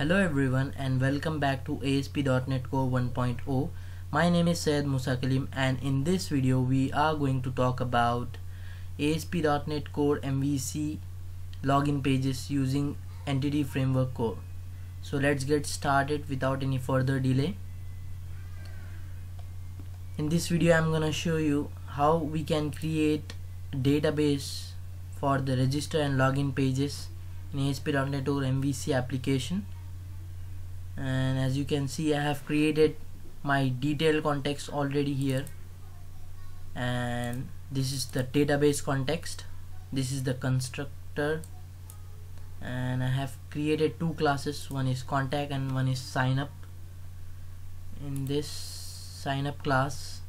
Hello everyone and welcome back to ASP.NET Core 1.0. My name is Syed Moosa Kaleem and in this video we are going to talk about ASP.NET Core MVC login pages using Entity Framework Core. So let's get started without any further delay. In this video I'm gonna show you how we can create database for the register and login pages in ASP.NET Core MVC application and as you can see I have created my detail context already here. And this is the database context. This is the constructor. And I have created two classes. One is contact and one is sign up. In this sign up class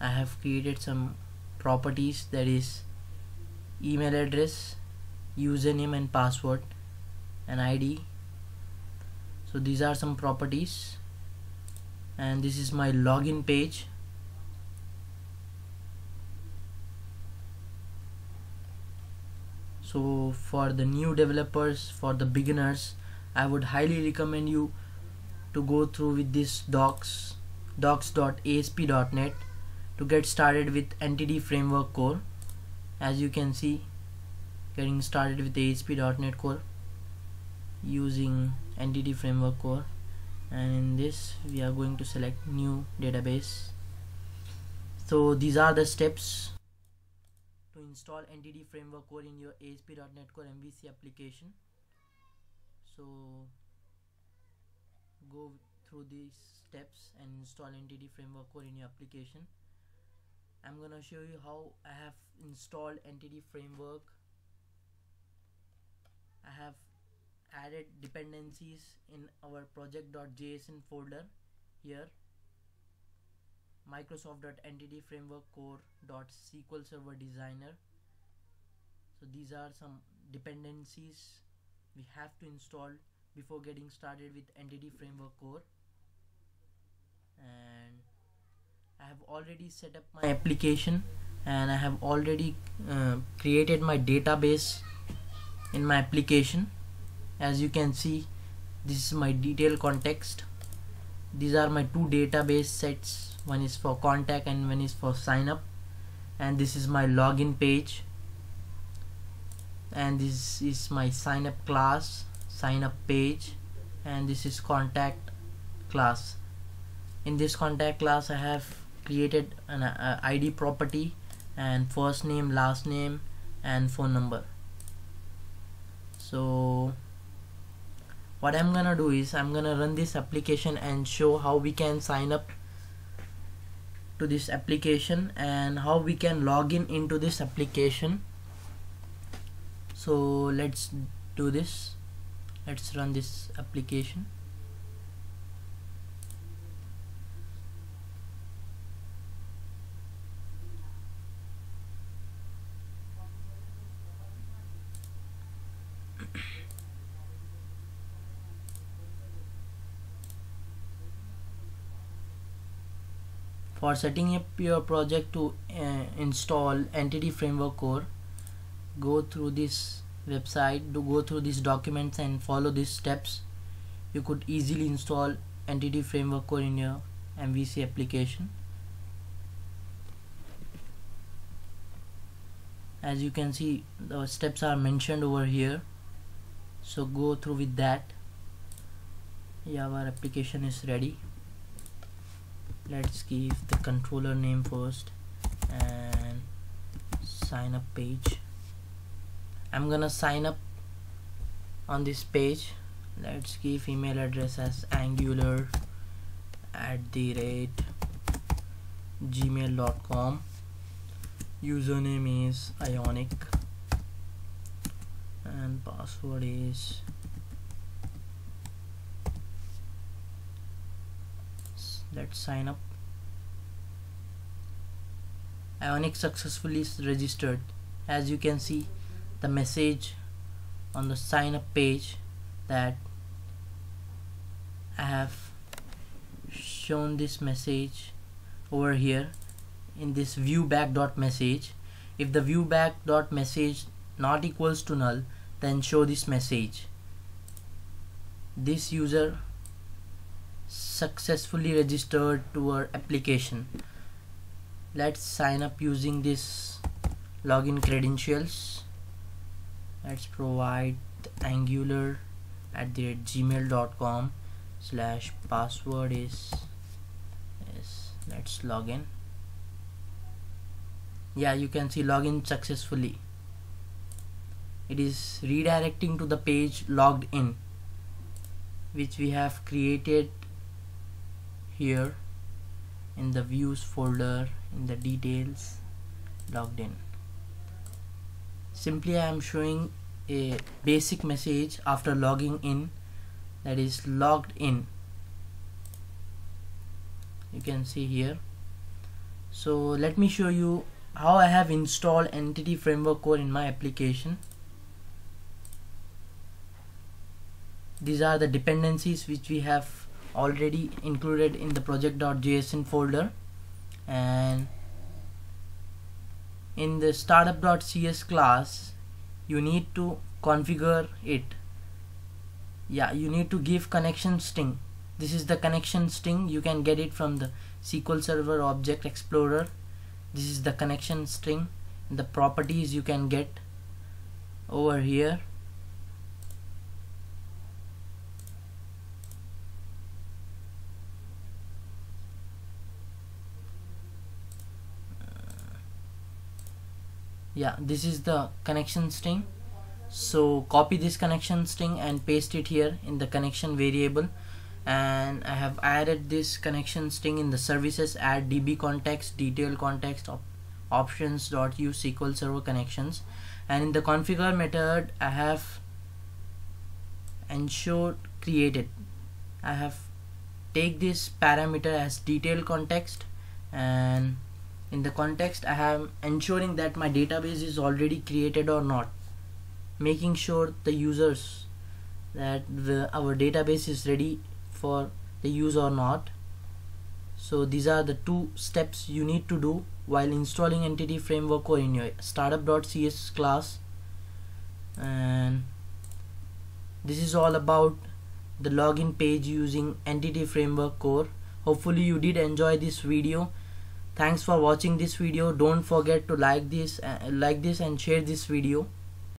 I have created some properties. That is email address username and password and ID so these are some properties. And this is my login page. So for the new developers for the beginners I would highly recommend you to go through with this docs docs.asp.net to get started with entity framework core. As you can see getting started with ASP.NET core using entity framework core. And in this we are going to select new database. So these are the steps to install entity framework core in your ASP.NET core MVC application. So go through these steps and install entity framework core in your application. I'm gonna show you how I have installed entity framework. I have added dependencies in our project.json folder here. Microsoft.entity framework core.sql server designer. So these are some dependencies we have to install before getting started with entity framework core. And I have already set up my application and I have already uh, created my database in my application as you can see this is my detail context. These are my two database sets. One is for contact and one is for sign up and this is my login page. And this is my sign up class sign up page and this is contact class. In this contact class I have created an uh, ID property and first name last name and phone number. So what I'm gonna do is I'm gonna run this application and show how we can sign up to this application and how we can log in into this application. So let's do this. Let's run this application for setting up your project to uh, install entity framework core go through this website to go through these documents and follow these steps. You could easily install entity framework core in your MVC application. As you can see the steps are mentioned over here. So go through with that. Yeah our application is ready let's give the controller name first and sign up page. I'm gonna sign up on this page. Let's give email address as angular at the rate gmail.com username is ionic and password is let's sign up. Ionic successfully registered. As you can see the message on the sign up page that I have shown this message over here in this ViewBag dot message if the ViewBag dot message not equals to null then show this message. This user successfully registered to our application. Let's sign up using this login credentials. Let's provide angular at the gmail.com slash password is yes let's log in. Yeah you can see login successfully. It is redirecting to the page logged in which we have created here in the views folder in the details logged in. Simply I am showing a basic message after logging in that is logged in. You can see here. So let me show you how I have installed entity framework core in my application. These are the dependencies which we have already included in the project.json folder. And in the startup.cs class you need to configure it. Yeah you need to give connection string. This is the connection string. You can get it from the SQL Server Object Explorer. This is the connection string. The properties you can get over here yeah this is the connection string. So copy this connection string and paste it here in the connection variable. And I have added this connection string in the services add db context detail context op options dot use SQL server connections. And in the configure method I have ensure created. I have take this parameter as detail context and in the context I am ensuring that my database is already created or not. Making sure the users that the, our database is ready for the use or not. So these are the two steps you need to do while installing entity framework or in your startup.cs class. And this is all about the login page using entity framework core. Hopefully you did enjoy this video thanks for watching this video. Don't forget to like this uh, like this and share this video